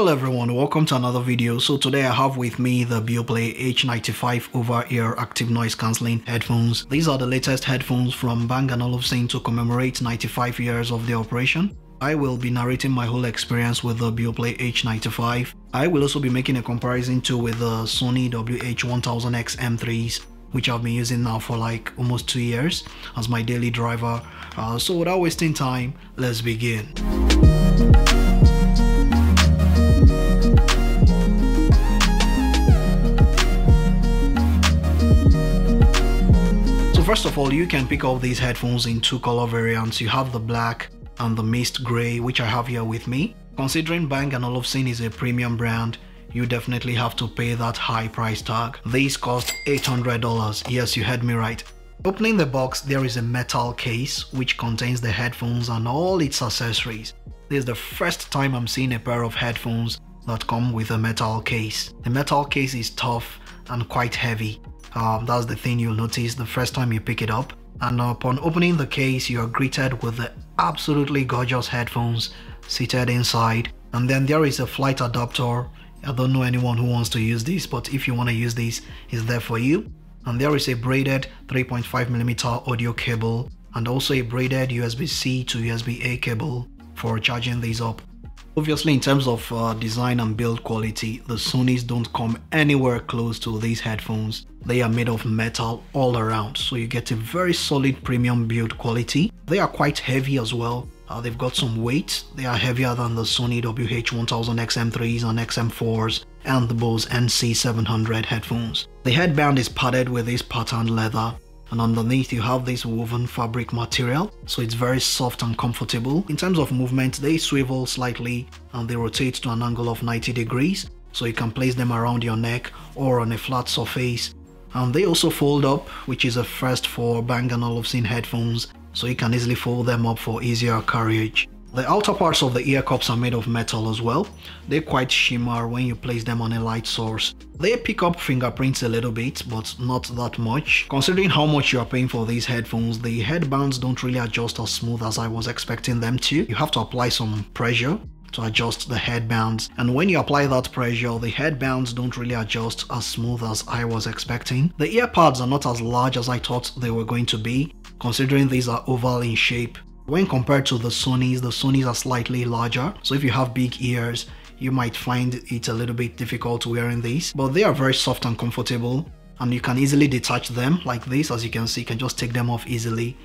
Hello everyone, welcome to another video. So today I have with me the Beoplay H95 over-ear active noise cancelling headphones. These are the latest headphones from Bang & Olufsen to commemorate 95 years of the operation. I will be narrating my whole experience with the Beoplay H95. I will also be making a comparison too with the Sony WH-1000X M3s which I've been using now for like almost two years as my daily driver. Uh, so without wasting time, let's begin. First of all, you can pick up these headphones in two color variants. You have the black and the mist gray, which I have here with me. Considering Bang & Olufsen is a premium brand, you definitely have to pay that high price tag. These cost $800. Yes, you heard me right. Opening the box, there is a metal case which contains the headphones and all its accessories. This is the first time I'm seeing a pair of headphones that come with a metal case. The metal case is tough and quite heavy. Um, that's the thing you'll notice the first time you pick it up. And upon opening the case, you are greeted with the absolutely gorgeous headphones seated inside. And then there is a flight adapter I don't know anyone who wants to use this, but if you want to use this, it's there for you. And there is a braided 3.5mm audio cable and also a braided USB-C to USB-A cable for charging these up. Obviously, in terms of uh, design and build quality, the Sonys don't come anywhere close to these headphones. They are made of metal all around, so you get a very solid premium build quality. They are quite heavy as well, uh, they've got some weight. They are heavier than the Sony WH-1000XM3s and XM4s and the Bose NC700 headphones. The headband is padded with this patterned leather and underneath you have this woven fabric material so it's very soft and comfortable. In terms of movement they swivel slightly and they rotate to an angle of 90 degrees so you can place them around your neck or on a flat surface and they also fold up which is a first for Bang & Olufsen headphones so you can easily fold them up for easier carriage. The outer parts of the ear cups are made of metal as well. They quite shimmer when you place them on a light source. They pick up fingerprints a little bit, but not that much. Considering how much you are paying for these headphones, the headbands don't really adjust as smooth as I was expecting them to. You have to apply some pressure to adjust the headbands and when you apply that pressure the headbands don't really adjust as smooth as I was expecting. The ear pads are not as large as I thought they were going to be considering these are oval in shape. When compared to the Sonys, the Sonys are slightly larger. So if you have big ears you might find it a little bit difficult wearing these. But they are very soft and comfortable and you can easily detach them like this. As you can see you can just take them off easily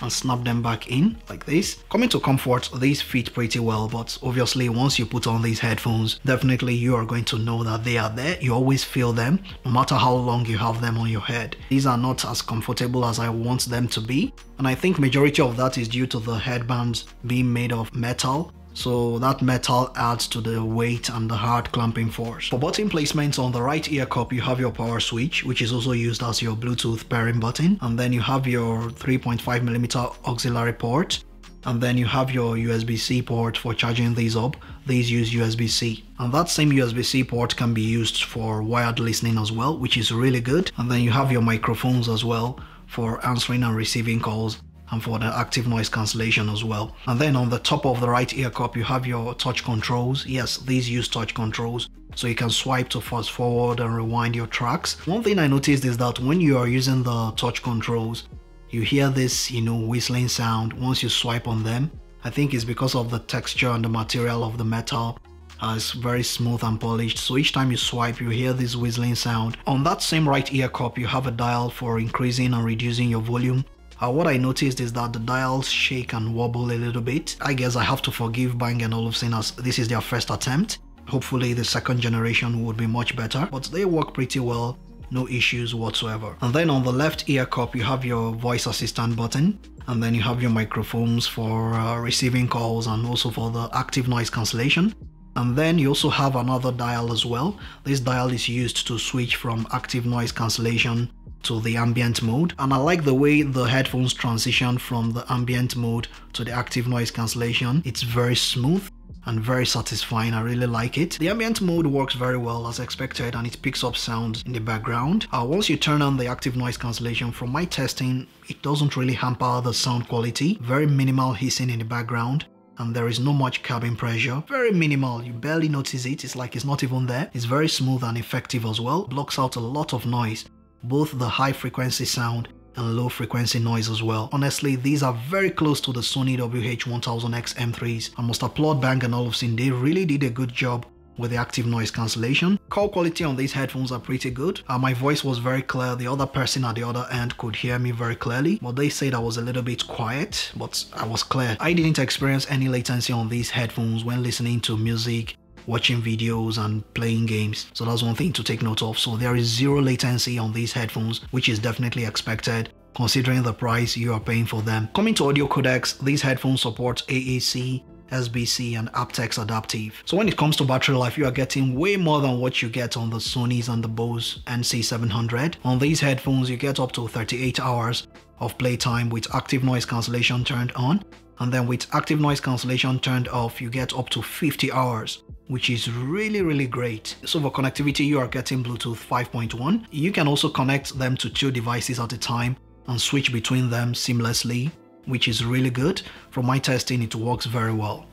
and snap them back in like this. Coming to comfort, these fit pretty well, but obviously once you put on these headphones, definitely you are going to know that they are there. You always feel them, no matter how long you have them on your head. These are not as comfortable as I want them to be, and I think majority of that is due to the headbands being made of metal so that metal adds to the weight and the hard clamping force. For button placements on the right ear cup you have your power switch which is also used as your Bluetooth pairing button and then you have your 3.5mm auxiliary port and then you have your USB-C port for charging these up. These use USB-C. And that same USB-C port can be used for wired listening as well, which is really good. And then you have your microphones as well for answering and receiving calls and for the active noise cancellation as well. And then on the top of the right ear cup, you have your touch controls. Yes, these use touch controls. So you can swipe to fast forward and rewind your tracks. One thing I noticed is that when you are using the touch controls, you hear this, you know, whistling sound once you swipe on them. I think it's because of the texture and the material of the metal. Uh, it's very smooth and polished so each time you swipe you hear this whistling sound on that same right ear cup you have a dial for increasing and reducing your volume uh, what I noticed is that the dials shake and wobble a little bit. I guess I have to forgive Bang & Olufsen as this is their first attempt. Hopefully the second generation would be much better, but they work pretty well no issues whatsoever. And then on the left ear cup, you have your voice assistant button. And then you have your microphones for uh, receiving calls and also for the active noise cancellation. And then you also have another dial as well. This dial is used to switch from active noise cancellation to the ambient mode and I like the way the headphones transition from the ambient mode to the active noise cancellation. It's very smooth and very satisfying. I really like it. The ambient mode works very well as expected and it picks up sounds in the background. Uh, once you turn on the active noise cancellation, from my testing, it doesn't really hamper the sound quality. Very minimal hissing in the background and there is no much cabin pressure. Very minimal, you barely notice it, it's like it's not even there. It's very smooth and effective as well, blocks out a lot of noise, both the high frequency sound and low frequency noise as well. Honestly, these are very close to the Sony WH-1000X M3s. I must applaud Bang & Olufsen, they really did a good job with the active noise cancellation. Call quality on these headphones are pretty good. Uh, my voice was very clear, the other person at the other end could hear me very clearly, but they said I was a little bit quiet, but I was clear. I didn't experience any latency on these headphones when listening to music watching videos and playing games. So that's one thing to take note of. So there is zero latency on these headphones, which is definitely expected considering the price you are paying for them. Coming to audio codecs, these headphones support AAC, SBC and aptX adaptive. So when it comes to battery life, you are getting way more than what you get on the Sony's and the Bose NC700. On these headphones, you get up to 38 hours of playtime with active noise cancellation turned on. And then with active noise cancellation turned off, you get up to 50 hours which is really really great. So for connectivity you are getting Bluetooth 5.1. You can also connect them to two devices at a time and switch between them seamlessly which is really good. From my testing, it works very well.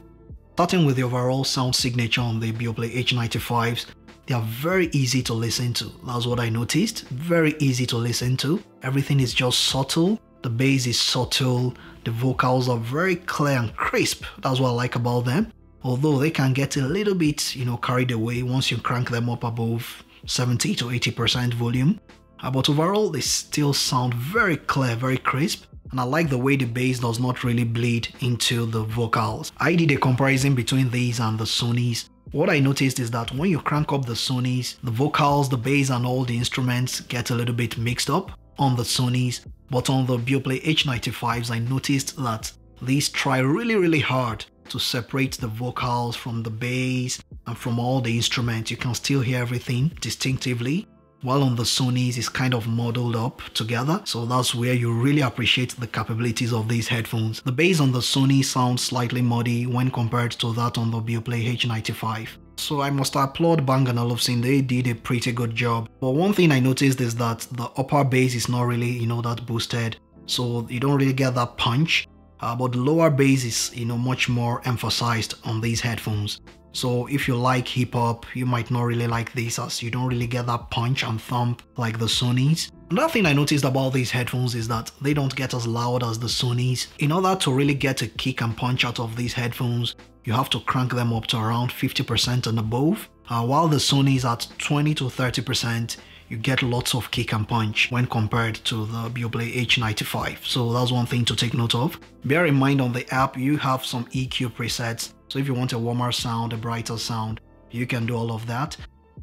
Starting with the overall sound signature on the Beoplay H95s, they are very easy to listen to. That's what I noticed. Very easy to listen to. Everything is just subtle. The bass is subtle. The vocals are very clear and crisp. That's what I like about them. Although they can get a little bit, you know, carried away once you crank them up above 70 to 80% volume. Uh, but overall, they still sound very clear, very crisp and I like the way the bass does not really bleed into the vocals. I did a comparison between these and the Sony's. What I noticed is that when you crank up the Sony's, the vocals, the bass and all the instruments get a little bit mixed up on the Sony's, but on the Beoplay H95s I noticed that these try really really hard to separate the vocals from the bass and from all the instruments. You can still hear everything distinctively while on the Sony's it's kind of modeled up together so that's where you really appreciate the capabilities of these headphones. The bass on the Sony sounds slightly muddy when compared to that on the Beoplay H95. So I must applaud Bang & Olufsen, they did a pretty good job. But one thing I noticed is that the upper bass is not really, you know, that boosted. So you don't really get that punch. Uh, but the lower bass is, you know, much more emphasized on these headphones. So if you like hip hop, you might not really like this as you don't really get that punch and thump like the Sony's. Another thing I noticed about these headphones is that they don't get as loud as the Sony's. In order to really get a kick and punch out of these headphones, you have to crank them up to around 50% and above. Uh, while the Sony's at 20 to 30%, you get lots of kick and punch when compared to the Beoplay H95. So that's one thing to take note of. Bear in mind on the app, you have some EQ presets so if you want a warmer sound, a brighter sound, you can do all of that.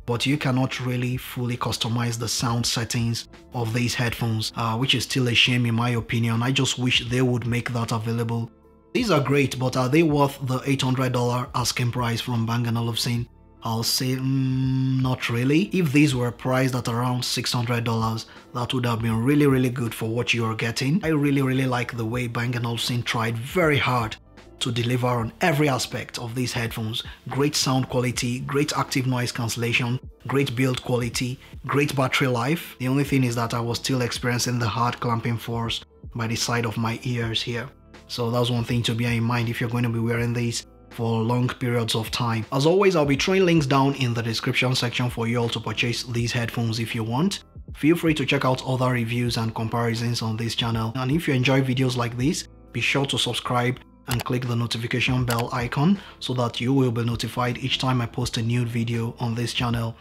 But you cannot really fully customize the sound settings of these headphones, uh, which is still a shame in my opinion. I just wish they would make that available. These are great, but are they worth the $800 asking price from Bang & Olufsen? I'll say mm, not really. If these were priced at around $600, that would have been really really good for what you are getting. I really really like the way Bang & Olufsen tried very hard to deliver on every aspect of these headphones. Great sound quality, great active noise cancellation, great build quality, great battery life. The only thing is that I was still experiencing the hard clamping force by the side of my ears here. So that's one thing to bear in mind if you're going to be wearing these for long periods of time. As always, I'll be throwing links down in the description section for you all to purchase these headphones if you want. Feel free to check out other reviews and comparisons on this channel. And if you enjoy videos like this, be sure to subscribe and click the notification bell icon so that you will be notified each time I post a new video on this channel.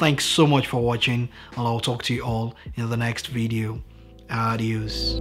Thanks so much for watching and I'll talk to you all in the next video. Adios.